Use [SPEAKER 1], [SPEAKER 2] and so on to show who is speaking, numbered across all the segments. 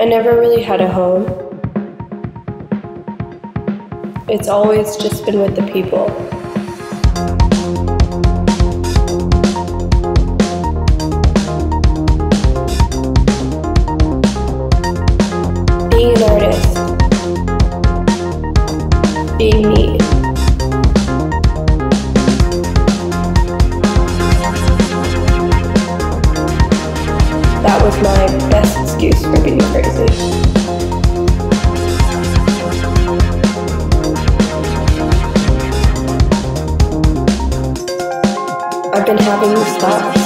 [SPEAKER 1] I never really had a home. It's always just been with the people. Being an artist. Being me. That was my best excuse for being crazy. I've been having these thoughts.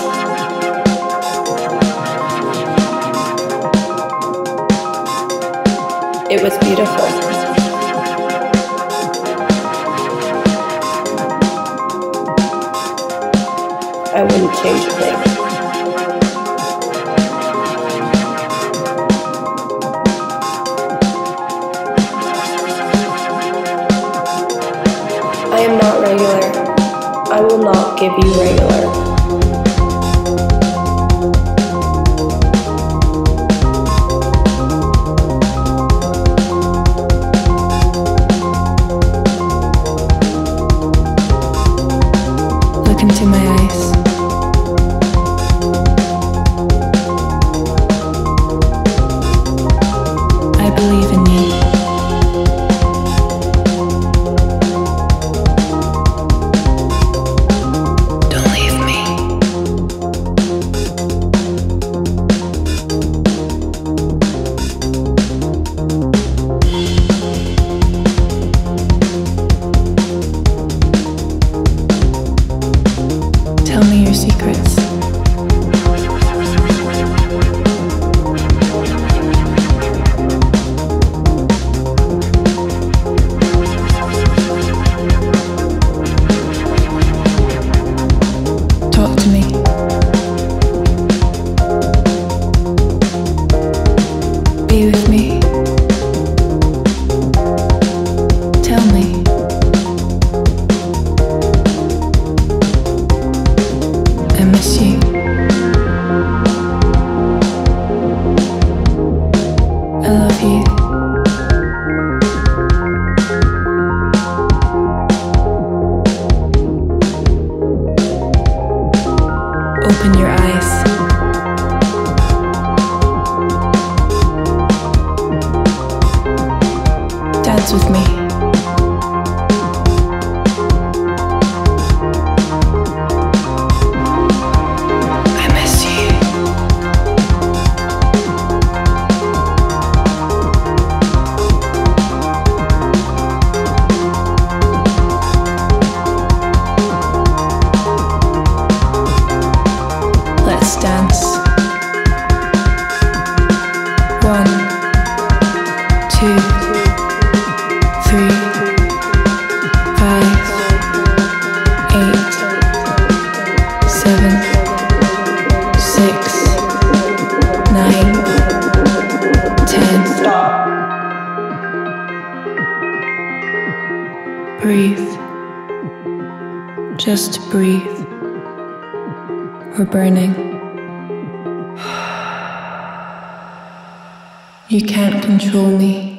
[SPEAKER 1] It was beautiful. I wouldn't change a thing. Will not give you regular.
[SPEAKER 2] Look into my eyes. Open your eyes. Dance with me. Breathe. Just breathe. We're burning. You can't control me.